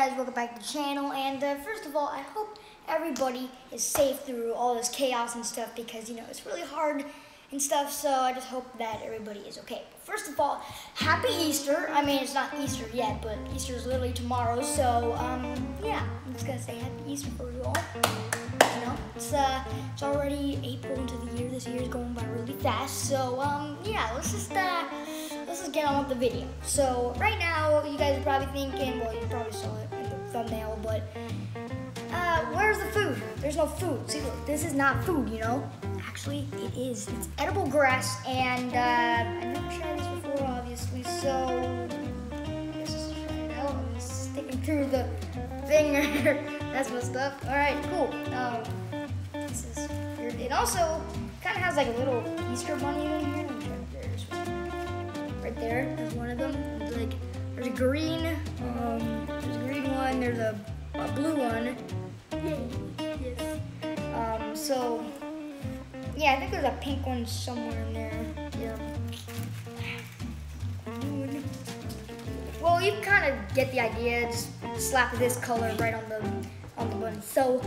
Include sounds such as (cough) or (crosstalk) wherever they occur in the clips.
guys? Welcome back to the channel. And uh, first of all, I hope everybody is safe through all this chaos and stuff because, you know, it's really hard and stuff. So I just hope that everybody is okay. First of all, happy Easter. I mean, it's not Easter yet, but Easter is literally tomorrow. So, um, yeah, I'm just going to say happy Easter for you all. It's, uh, it's already April into the year. This year is going by really fast. So, um, yeah, let's just, uh, let's just get on with the video. So right now, you guys are probably thinking, well, you probably saw it in the thumbnail, but uh, where's the food? There's no food. See, look, this is not food, you know. Actually, it is. It's edible grass, and uh, I never tried this before, obviously. So. I'm just sticking through the finger. (laughs) That's messed up. All right, cool. Um, this is weird. It also kind of has like a little Easter bunny in here. There's one right there. There's one of them. There's like there's a green, um, there's a green one. There's a, a blue one. Yes. Um, so yeah, I think there's a pink one somewhere in there. Yeah. Well, you kind of get the idea. Just slap this color right on the on the button. So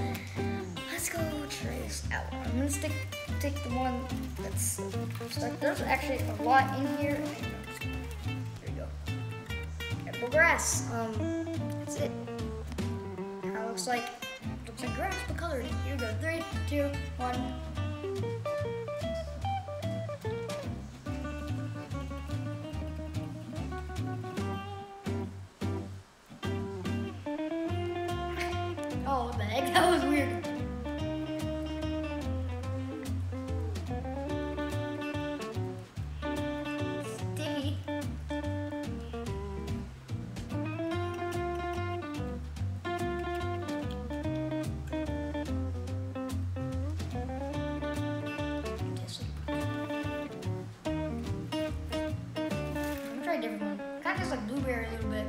let's go this out. I'm gonna stick stick the one that's stuck. There's actually a lot in here. There you go. Edible grass. Um, that's it. It looks like looks like grass, but colored. Here we go. Three, Kind of tastes like blueberry a little bit.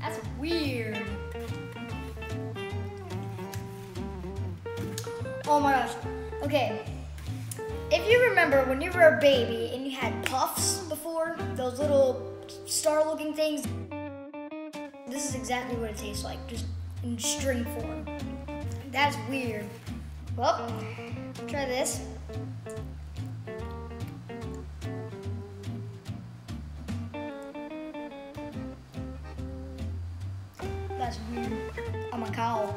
That's weird. Oh my gosh. Okay. If you remember when you were a baby and you had puffs before, those little star looking things, this is exactly what it tastes like, just in string form. That's weird. Well, try this. That's weird. I'm a cow.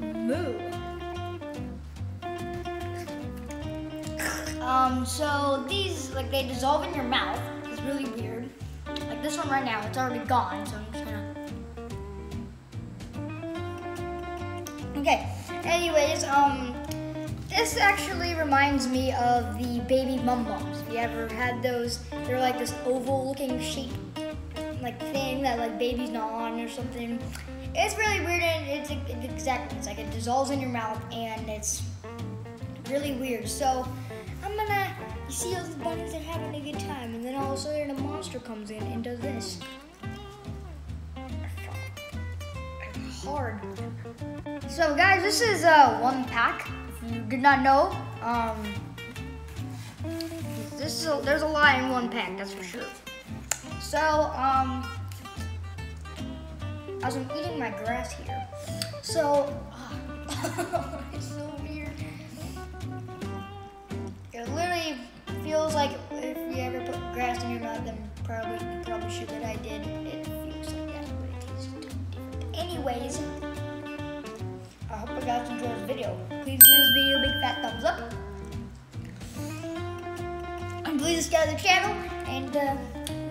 Moo. Um, so these, like, they dissolve in your mouth. It's really weird. Like this one right now, it's already gone, so I'm just gonna. Okay. Anyways, um, this actually reminds me of the baby mum bombs. You ever had those, they're like this oval-looking shape, like thing that like babies gnaw on or something. It's really weird and it's, it's exactly it's like it dissolves in your mouth and it's really weird. So I'm gonna you see all these bunnies are having a good time and then all of a sudden a monster comes in and does this. Hard. So guys, this is uh, one pack. If you did not know, um, this is a, there's a lot in one pack, that's for sure. So um, as I'm eating my grass here, so (laughs) it's literally feels like if you ever put grass in your mouth, then probably you probably should that I did. It feels like that, but it tastes different. Anyways. I hope you guys enjoyed this video. Please give this video a big fat thumbs up. And please subscribe to the channel. And uh,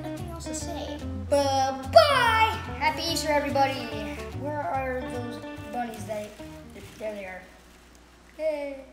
nothing else to say. Bye-bye. Happy Easter, everybody. Where are those bunnies that... There they are. Hey.